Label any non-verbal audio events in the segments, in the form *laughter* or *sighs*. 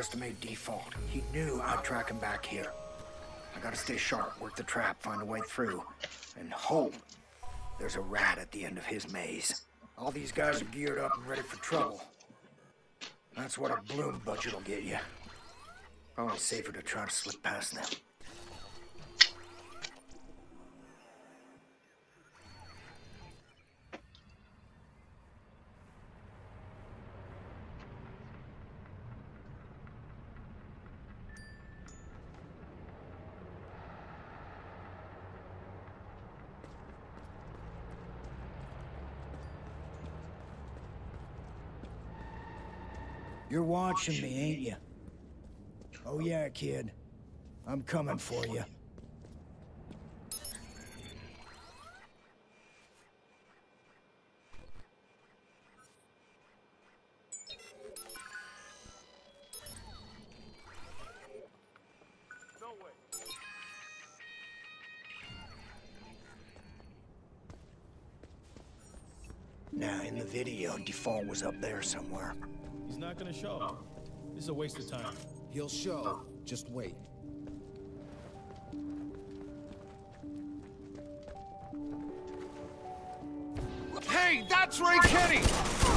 underestimate Defalt. He knew I'd track him back here. I gotta stay sharp, work the trap, find a way through, and hope there's a rat at the end of his maze. All these guys are geared up and ready for trouble. That's what a Blume budget will get you. Probably safer to try to slip past them. Watching me, ain't you? Oh yeah, kid. I'm coming for you. Now, in the video, Defalt was up there somewhere. He's not gonna show. This is a waste of time. He'll show. Just wait. Hey, that's Ray Kenney!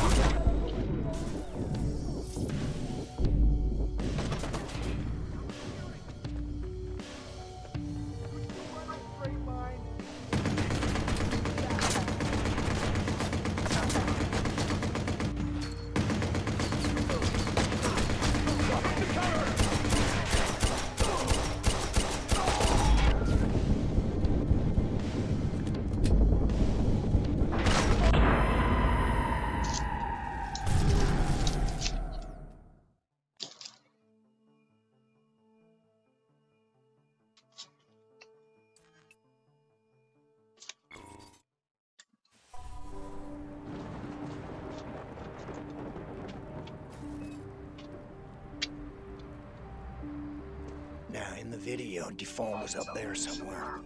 The video, Defalt was up there somewhere.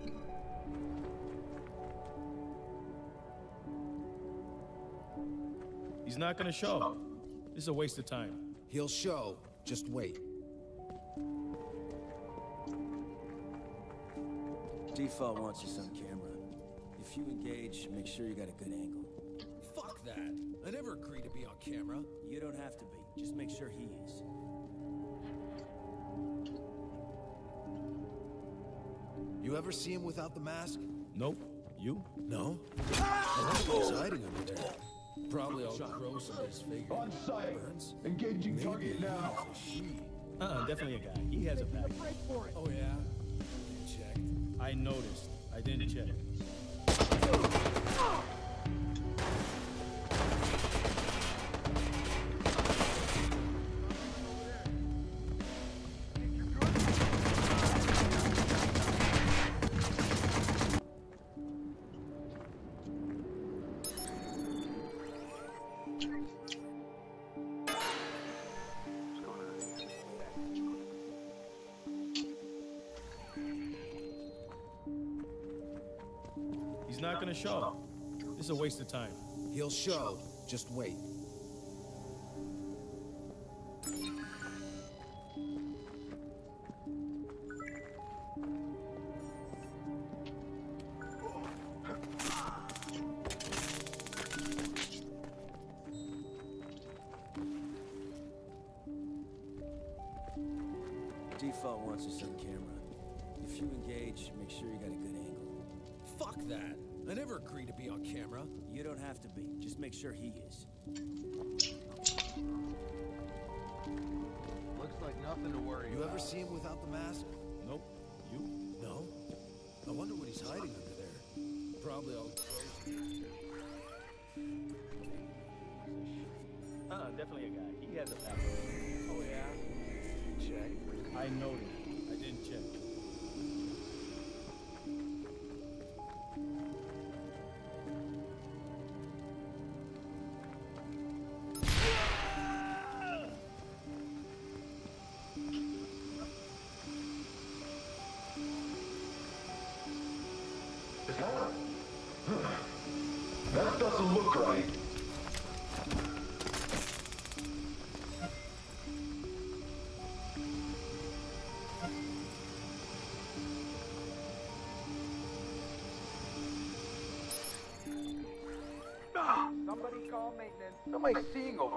He's not gonna show. This is a waste of time. He'll show. Just wait. Defalt wants us on camera. If you engage, make sure you got a good angle. Fuck that. I never agreed to be on camera. You don't have to be. Just make sure he is. You ever see him without the mask? Nope. You? No. Oh. I wonder what he's hiding under there. Probably all gross and disfigured. On site. Burns. Engaging Maybe target now. a she. Uh-uh, definitely a guy. He has a pack. Oh yeah. You checked. I noticed. I didn't check. Ah! He's not gonna show. This is a waste of time. He'll show. Just wait. Defalt wants us on camera. If you engage, make sure you got a good angle. Fuck that. I never agreed to be on camera. You don't have to be. Just make sure he is. Looks like nothing to worry You about. ever see him without the mask? Nope. You? No. I wonder what he's hiding under there. Probably all gross. Uh-uh, definitely a guy. He has a pack. Oh yeah? Check. I noticed. Call maintenance. Am I seeing over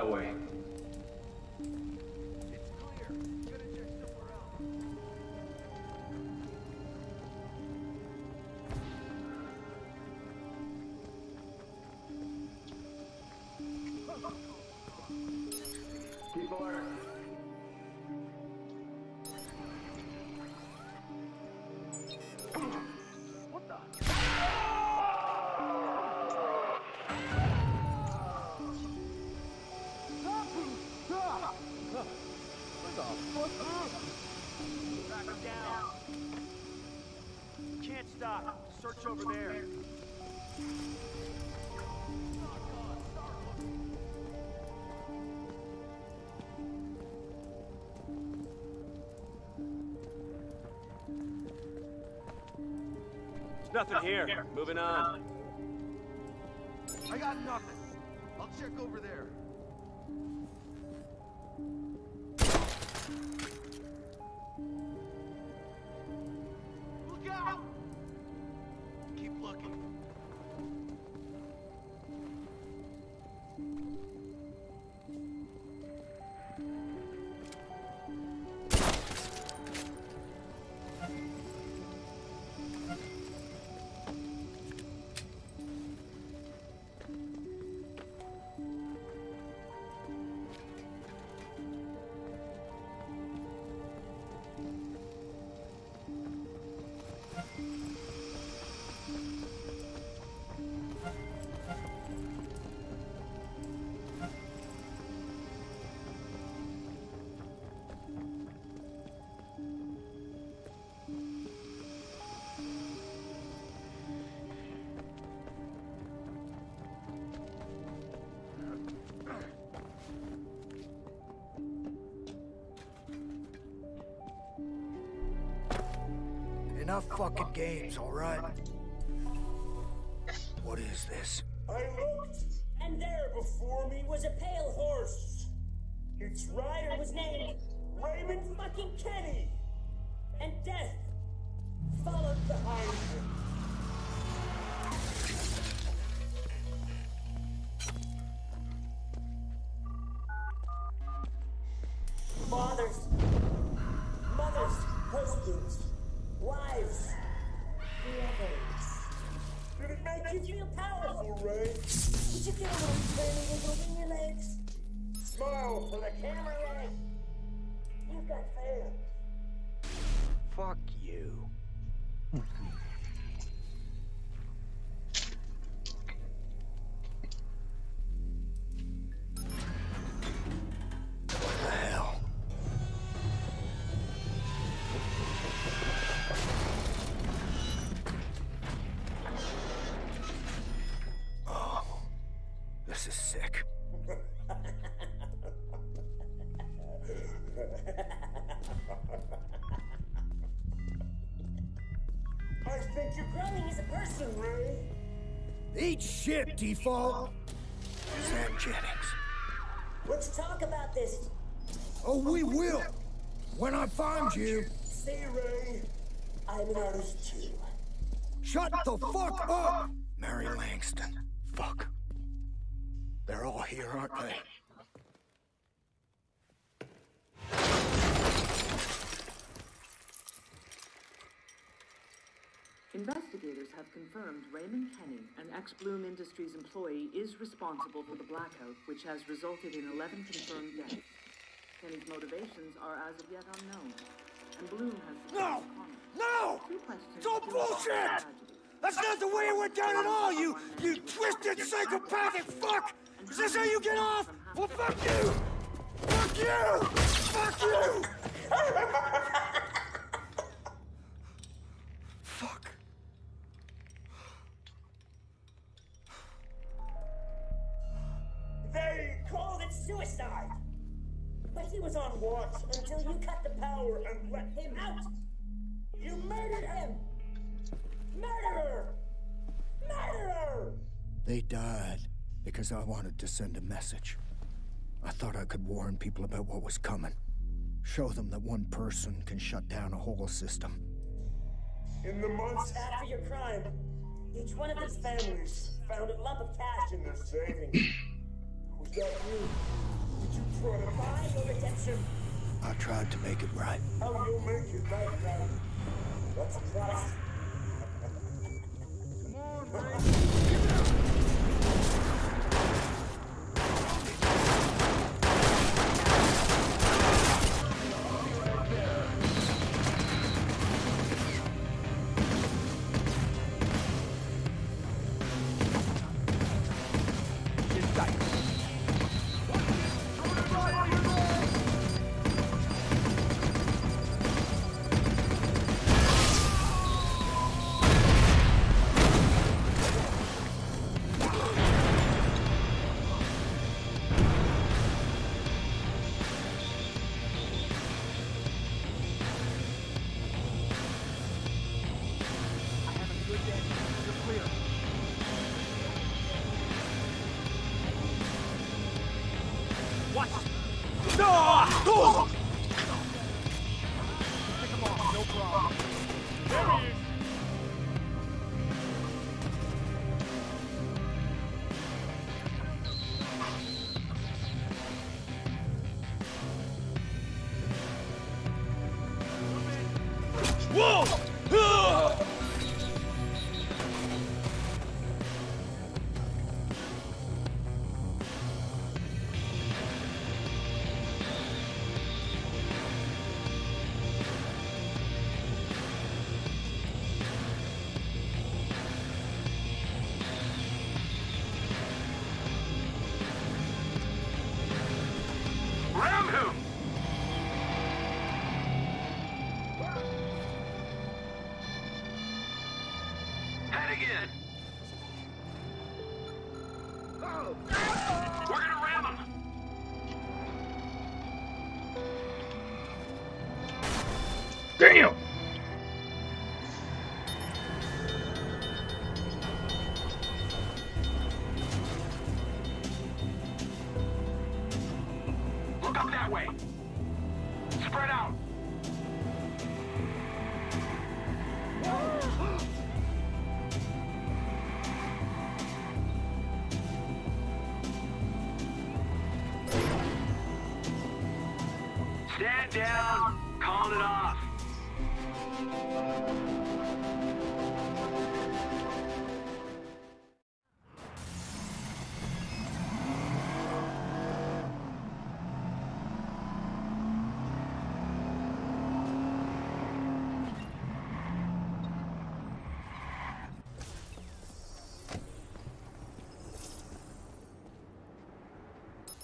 that way. Stop. Search over there. There's Nothing here. Moving on. I got nothing. I'll check over there. Enough fucking games, alright? What is this? I looked, and there before me was a pale horse. Its rider was named Raymond fucking Kenney, and death Eat shit, Defalt! Sam Jennings. Let's talk about this. Oh, we will! When I find you, See, Ray, I'm an artist too. shut the fuck up! Mary Langston. Fuck. They're all here, aren't they? Have confirmed Raymond Kenney, an ex-Blume Industries employee, is responsible for the blackout, which has resulted in 11 confirmed deaths. Kenney's motivations are as of yet unknown, and Blume has... No! comments. No! Two questions It's all bullshit! That's not the way it went down at all, you, you twisted psychopathic fuck! Is this how you get off? Well, fuck you! Fuck you! Fuck you! *laughs* watch until you cut the power and let him out. You murdered him. Murderer. Murderer. They died because I wanted to send a message. I thought I could warn people about what was coming. Show them that one person can shut down a whole system. In the months after your crime, each one of these families found a lump of cash in their savings. Was that you? Did you try to buy your redemption? I tried to make it right. How you'll make it right now? That's a price. *laughs* Ram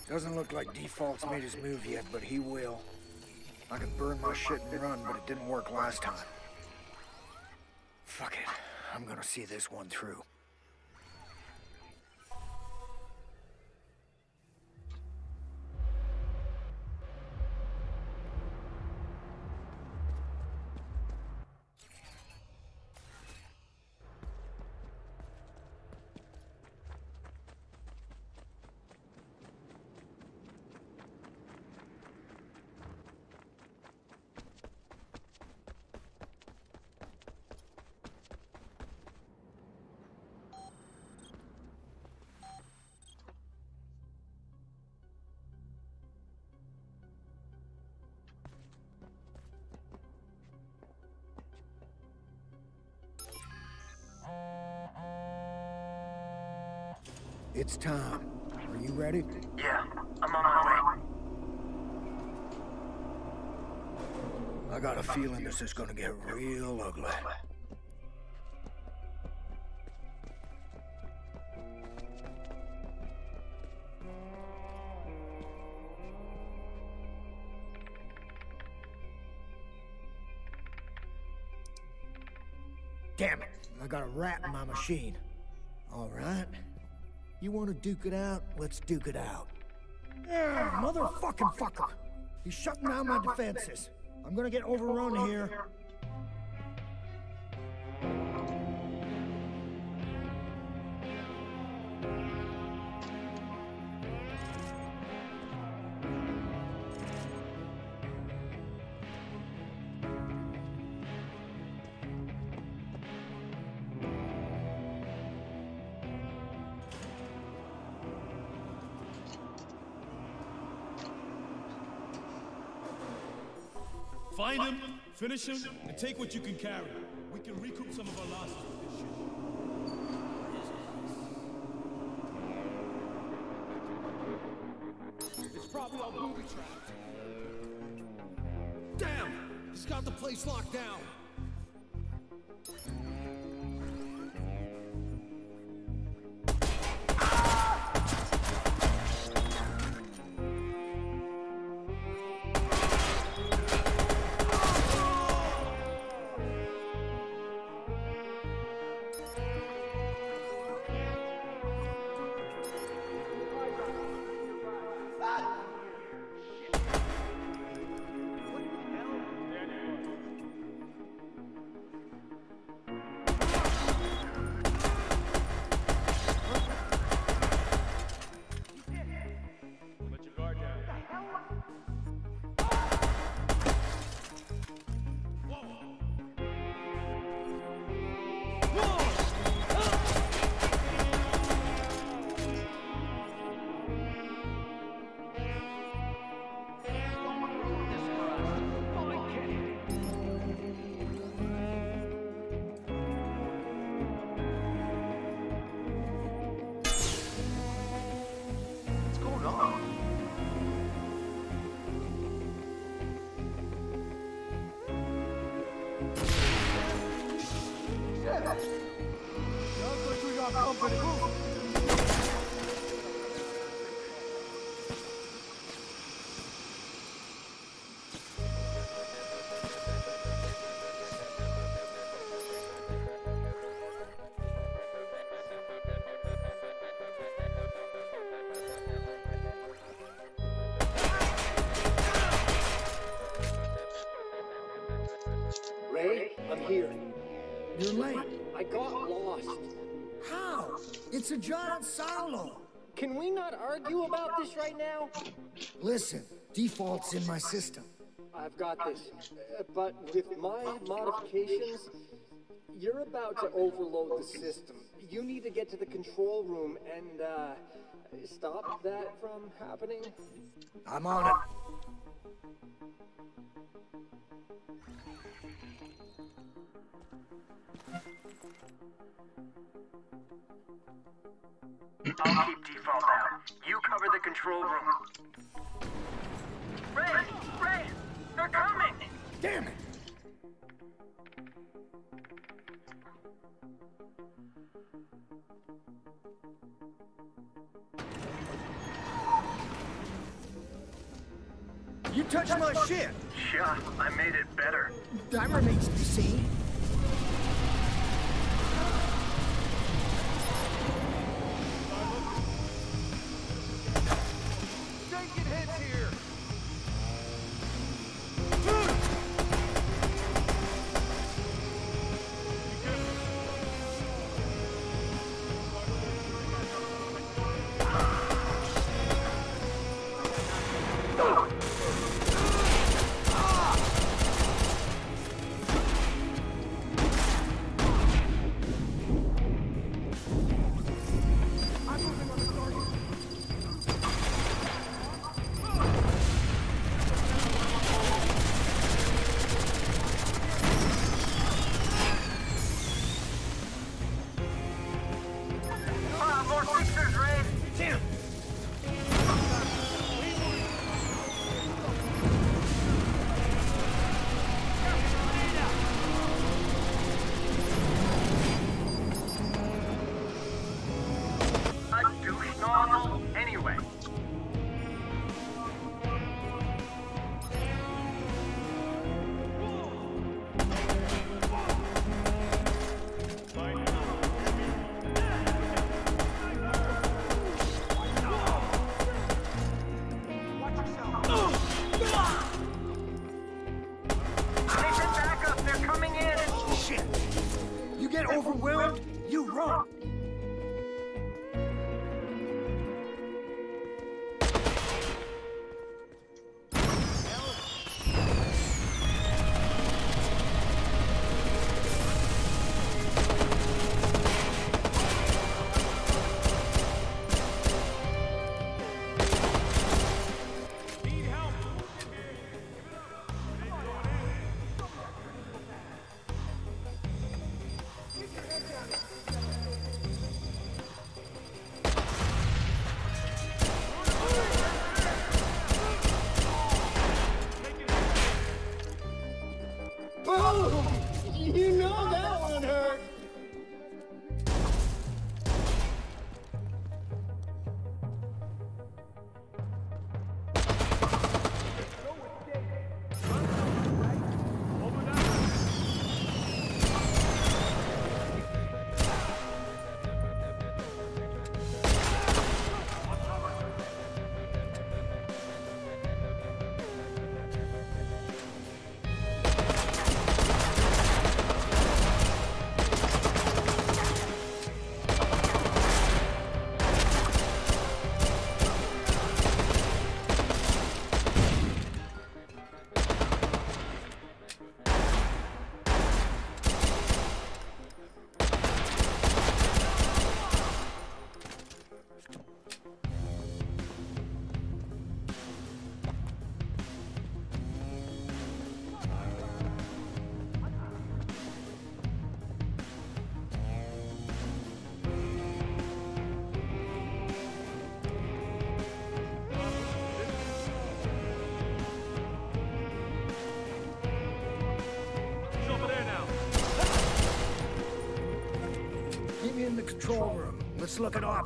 Doesn't look like Defalt's made his move yet, but he will. I could burn my shit and run, but it didn't work last time. Fuck it. I'm gonna see this one through. Time. Are you ready? Yeah, I'm on my way. I got a feeling this is gonna get real ugly. Damn it, I got a rat in my machine. Duke it out? Let's duke it out. Motherfucking fucker. He's shutting down my defenses. I'm gonna get overrun here. Find him, finish him, and take what you can carry. We can recoup some of our losses with this shit. It's probably all booby trapped. Damn! He's got the place locked down. Company. Silo. Can we not argue about this right now? Listen, Defalt's in my system. I've got this. Uh, But with my modifications, you're about to overload the system. You need to get to the control room and, uh, stop that from happening. I'm on it. I'll keep Defalt out. You cover the control room. Ray! Ray! They're coming! Damn it! You touched my shit! Yeah, I made it better. That remains to be seen. Taking hits here.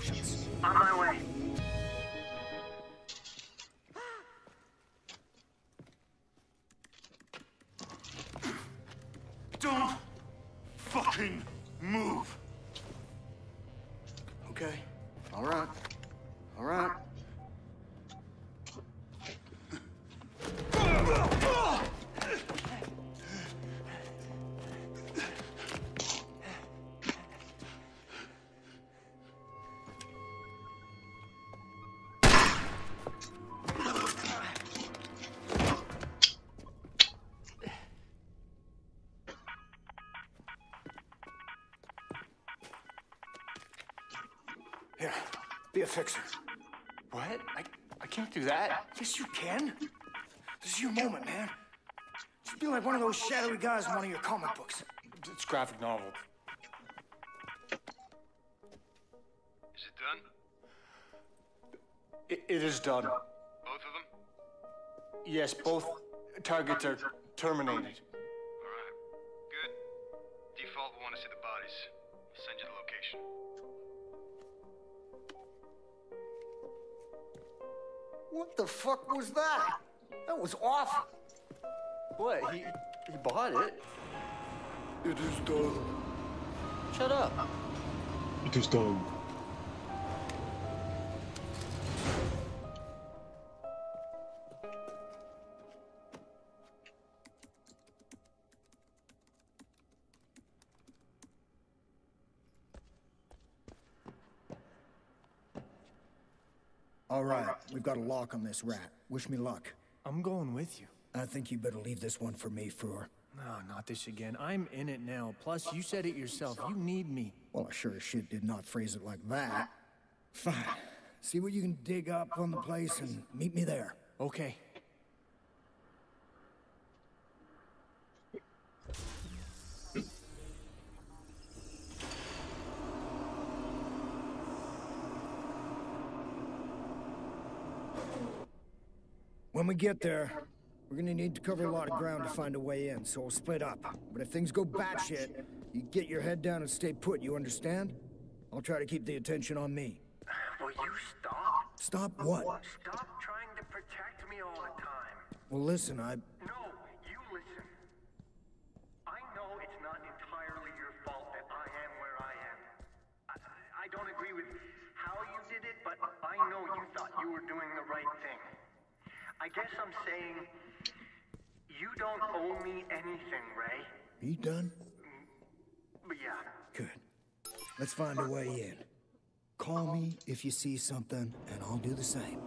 Options. On my way. Don't fucking move. Okay. All right. All right. Be a fixer. What? I, I can't do that. Yes, you can. This is your moment, man. Just be like one of those shadowy guys in one of your comic books. It's graphic novel. Is it done? It, it is done. Both of them? Yes, both targets are terminated. Fuck was that? That was awful. What? He, he bought it? It is done. Shut up. It is done. We've got a lock on this rat. Wish me luck. I'm going with you. I think you better leave this one for me, Frewer. No, not this again. I'm in it now. Plus, you said it yourself. You need me. Well, I sure as shit did not phrase it like that. Fine. *sighs* See what you can dig up on the place and meet me there. Okay. When we get there, we're gonna need to cover a lot of ground to find a way in, so we'll split up. But if things go batshit, you get your head down and stay put, you understand? I'll try to keep the attention on me. Will you stop? Stop what? Stop trying to protect me all the time. Well, listen, I... No, you listen. I know it's not entirely your fault that I am where I am. I, I don't agree with how you did it, but I know you thought you were doing the right thing. I guess I'm saying you don't owe me anything, Ray. Are you done? But yeah, Good. Let's find a way in. Call me if you see something, and I'll do the same.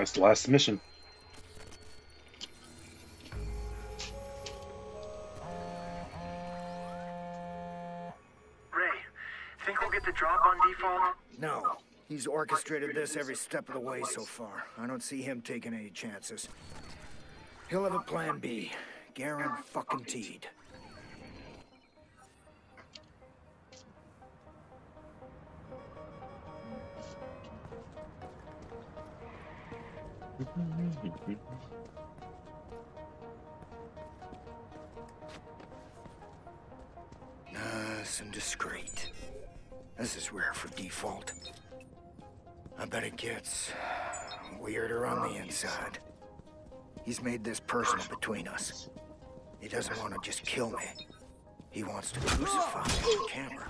That's the last mission. Ray, think we'll get the drop on Defalt? No. He's orchestrated this every step of the way so far. I don't see him taking any chances. He'll have a plan B. Guaranteed. *laughs* Nice and discreet. This is rare for Defalt. I bet it gets weirder on the inside. He's made this personal between us. He doesn't want to just kill me. He wants to crucify me on camera.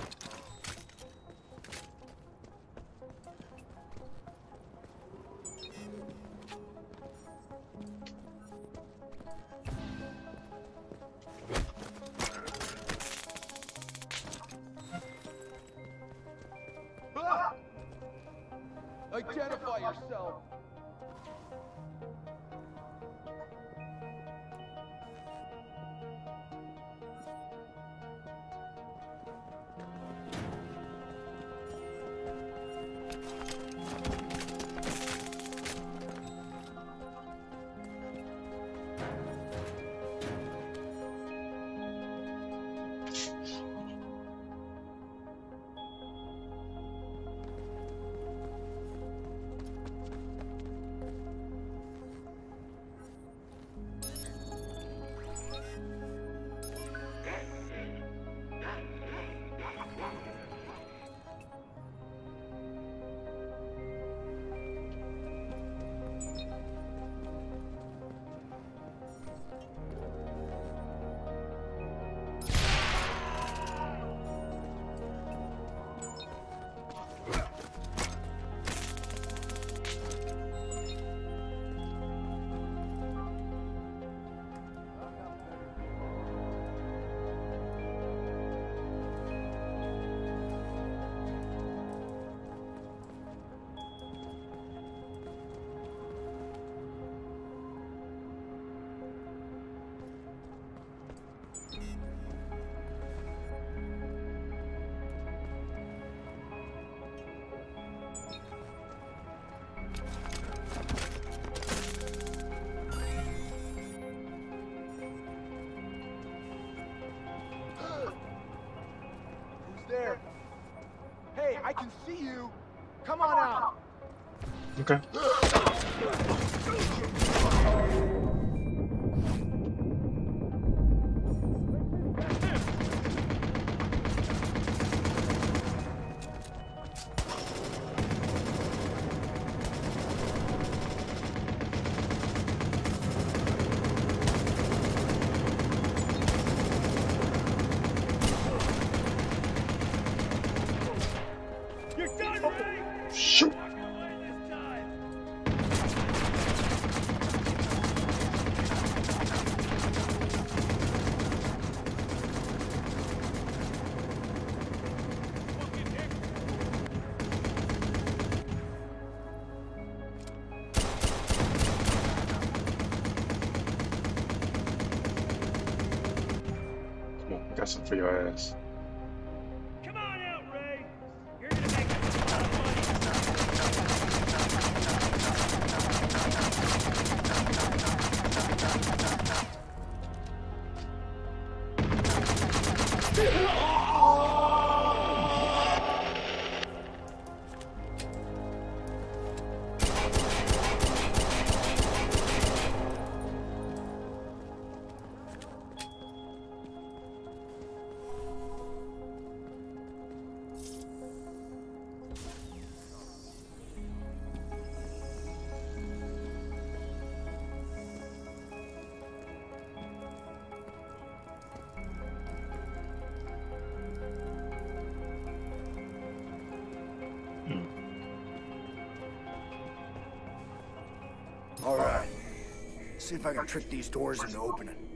I can see you. Come on out. Okay. *gasps* *gasps* See if I can trick these doors into opening.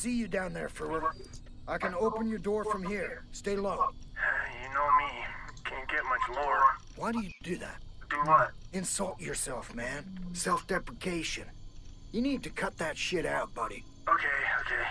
See you down there, Frewer. I can open your door from here. Stay low. You know me. Can't get much lower. Why do you do that? Do what? Insult yourself, man. Self-deprecation. You need to cut that shit out, buddy. Okay, okay.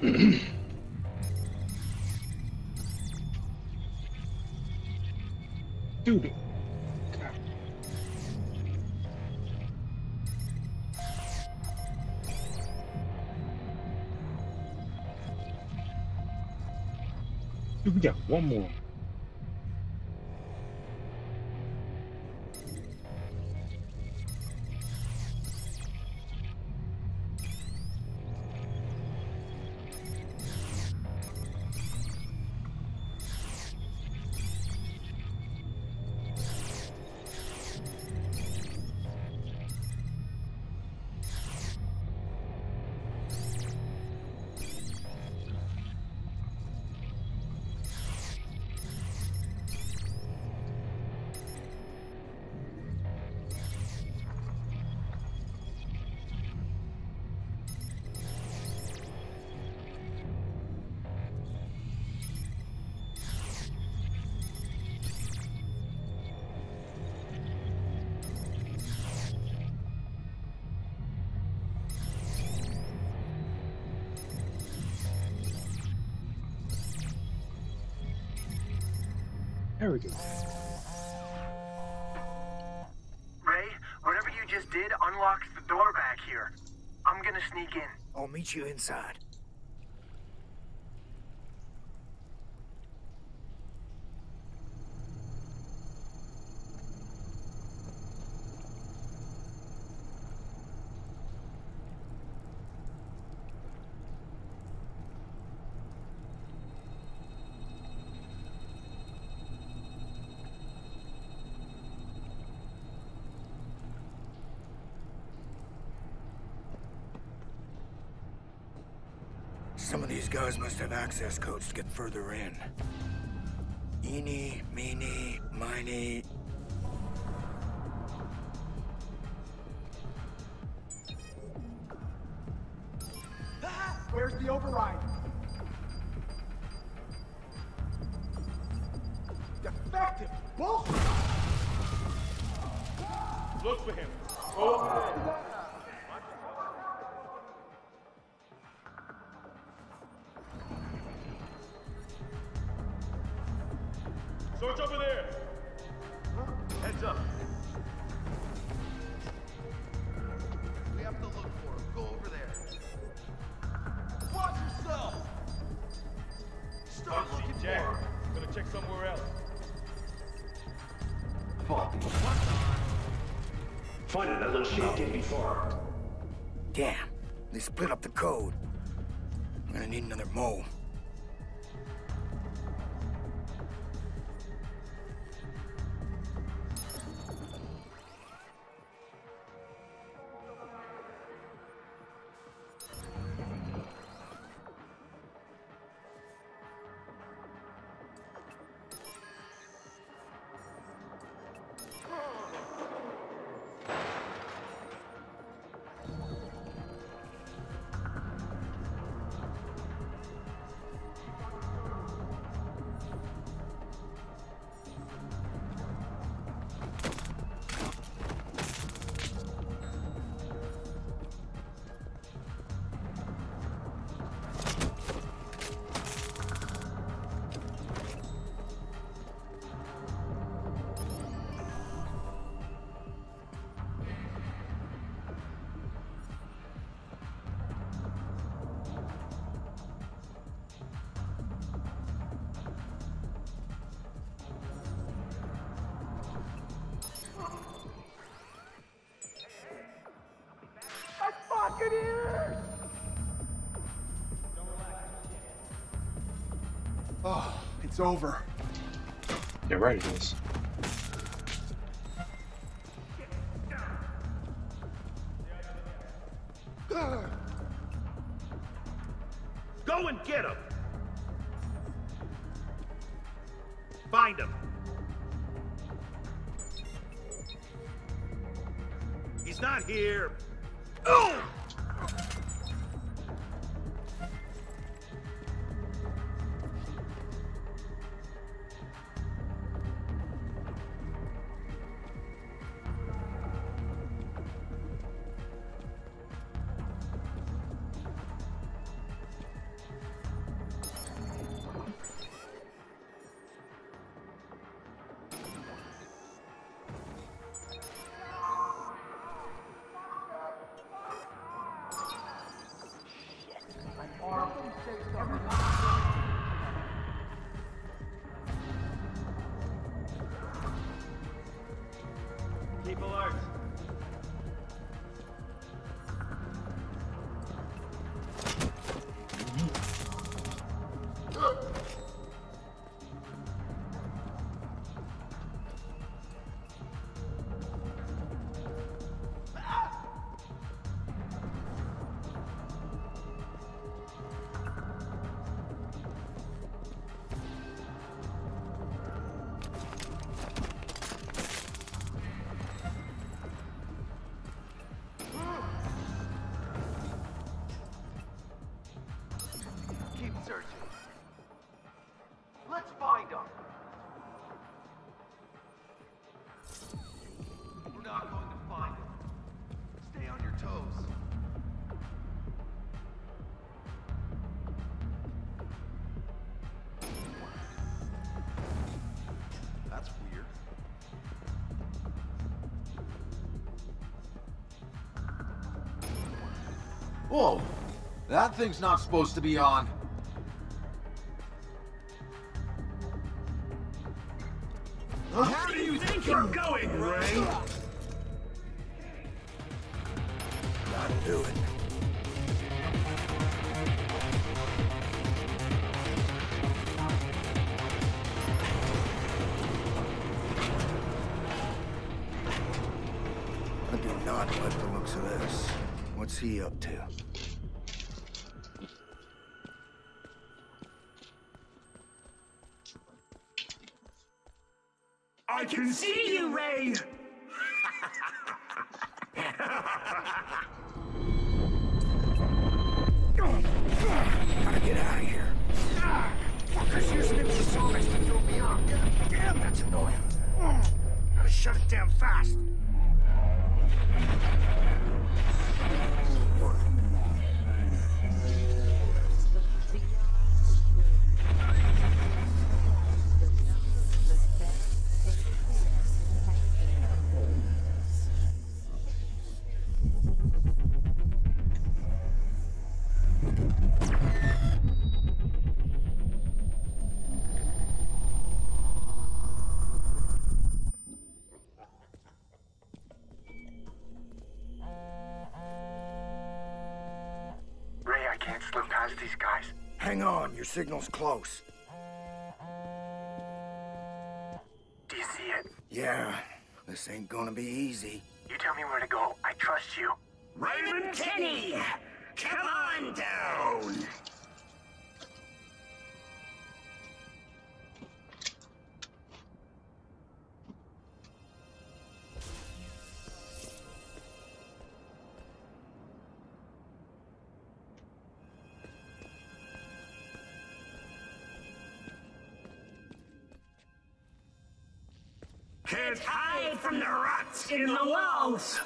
Dude. Dude, we got one more. you inside. Some of these guys must have access codes to get further in. Eeny, meeny, miny, *laughs* Where's the override? Defective bullshit! Look for him. It's over. Yeah, right it is. Whoa! That thing's not supposed to be on. Where do you think you're going, Ray? Your signal's close. Do you see it? Yeah, this ain't gonna be easy. You tell me where to go. I trust you. Raymond Kenney! Come on down! From the rats in the walls!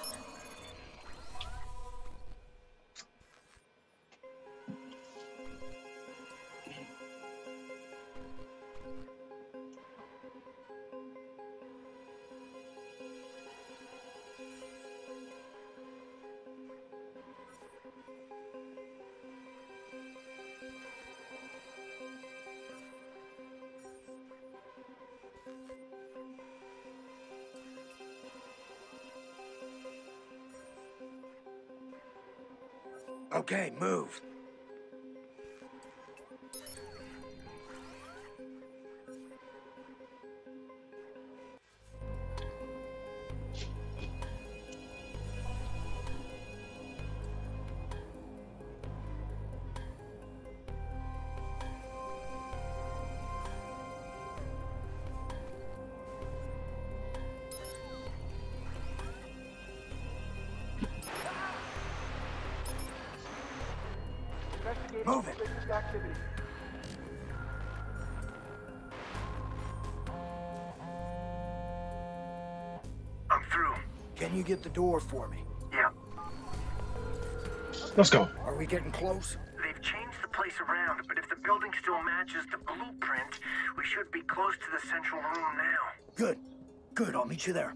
Okay, move. Get the door for me? Yeah. Let's go. Are we getting close? They've changed the place around, but if the building still matches the blueprint, we should be close to the central room now. Good. Good, I'll meet you there.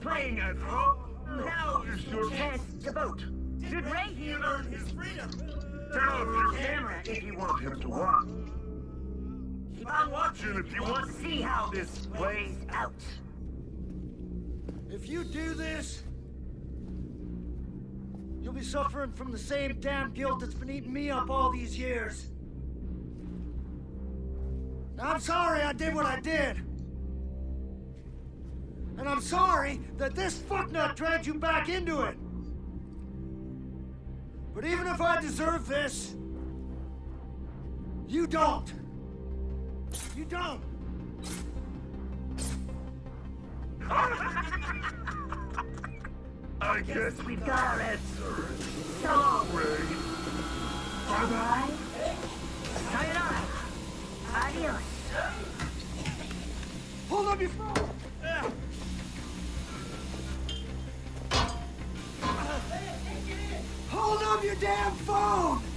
Playing us, huh? Oh, now is your chance to vote. Did Ray here earn his freedom? Turn off your camera if you want him to watch. Keep on watching if you want to see how this plays out. If you do this, you'll be suffering from the same damn guilt that's been eating me up all these years. Now, I'm sorry I did what I did. And I'm sorry that this fucknut dragged you back into it. But even if I deserve this, you don't. You don't. I guess we've got our answer. So long, Bye-bye. Sayonara. Adios. Hold up your phone! Hold up your damn phone!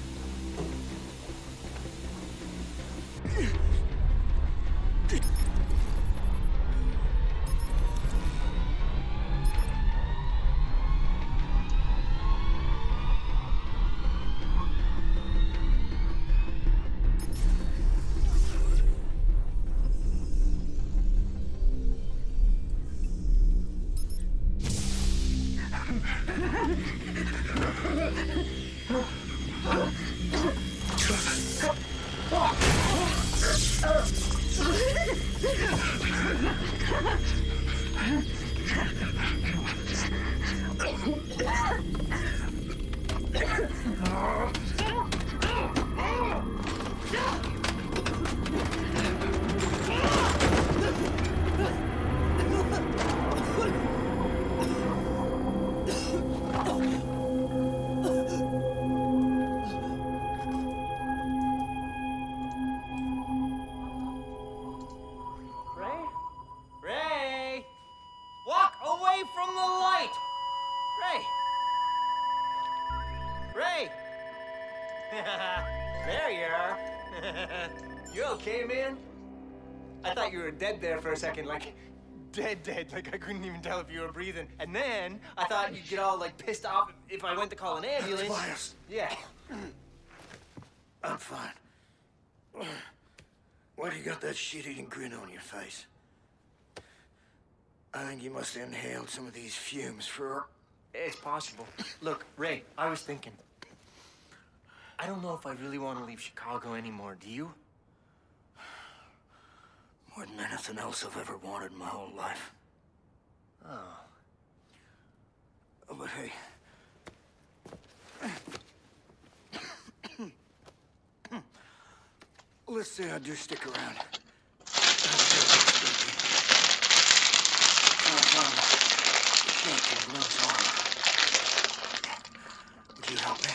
Were dead there for a second, like dead, dead. Like I couldn't even tell if you were breathing. And then I thought you'd get all like pissed off if I went to call an ambulance. Tobias. Yeah. I'm fine. Why do you got that shit-eating grin on your face? I think you must have inhaled some of these fumes for... It's possible. Look, Ray, I was thinking. I don't know if I really want to leave Chicago anymore. Do you? More than anything else I've ever wanted in my whole life. Oh. Oh, but hey. Let's say I do stick around. Would you help me?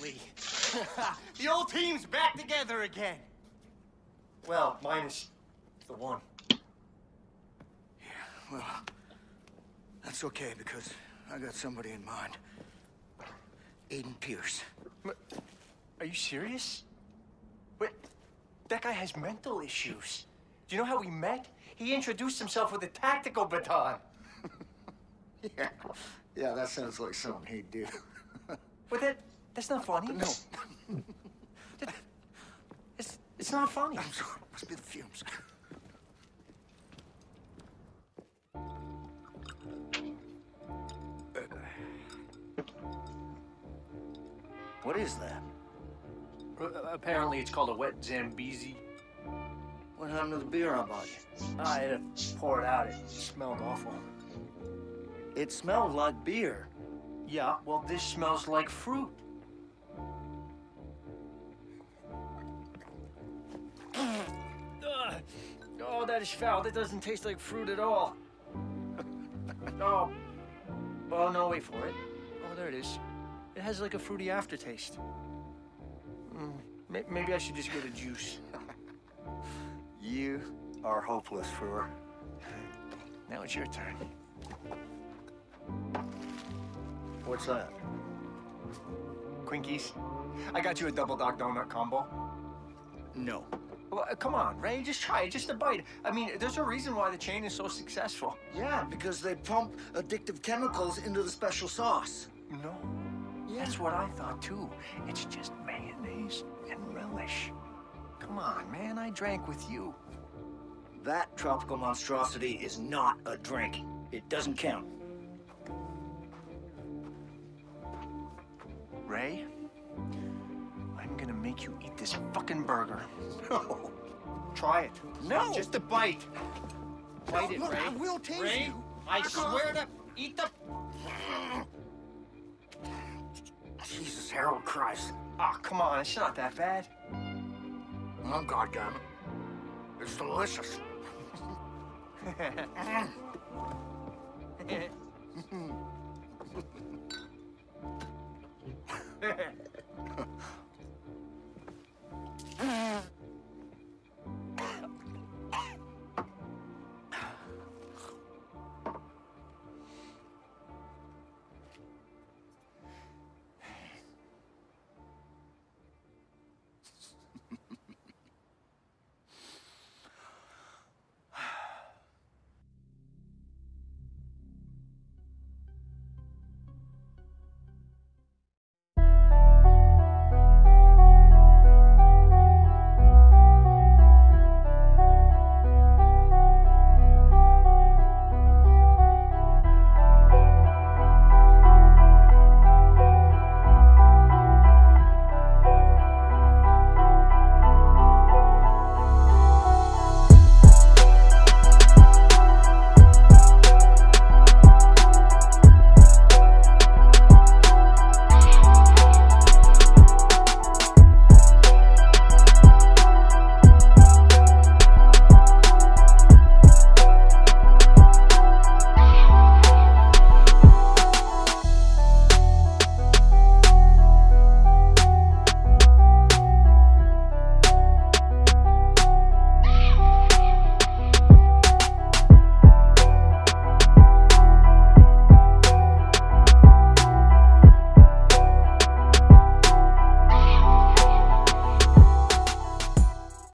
Absolutely. *laughs* the old team's back together again. Well, minus the one. Yeah, well, that's okay because I got somebody in mind. Aiden Pearce. Are you serious? Wait, that guy has mental issues. Do you know how we met? He introduced himself with a tactical baton. *laughs* Yeah. Yeah, that sounds like something he'd do. But that that's not funny. No. *laughs* It's it's not funny. I'm sorry. Must be the fumes. What is that? Uh, apparently, it's called a wet Zambezi. What happened to the beer I bought you? I had to pour it out. It smelled awful. It smelled like beer. Yeah, well, this smells like fruit. Oh, that is foul. That doesn't taste like fruit at all. *laughs* oh. Oh, no, wait for it. Oh, there it is. It has like a fruity aftertaste. Mm, maybe I should just get a juice. *laughs* You are hopeless, Frewer. Now it's your turn. What's that? Quinkies. I got you a double dock donut combo. No. Well, uh, come on, Ray, just try it, just a bite. I mean, there's a reason why the chain is so successful. Yeah, because they pump addictive chemicals into the special sauce. No. Yeah. That's what I thought too. It's just mayonnaise and relish. Come on, man, I drank with you. That tropical monstrosity is not a drink. It doesn't count. Ray, make you eat this fucking burger. No. Try it. No. Just a bite. Bite no, it, look, Ray. I will taste Ray, you. I swear to eat the. Jesus, Harold Christ. Ah, oh, come on. It's not that bad. Oh, goddamn it. It's delicious. *laughs* *laughs* Mm-hmm.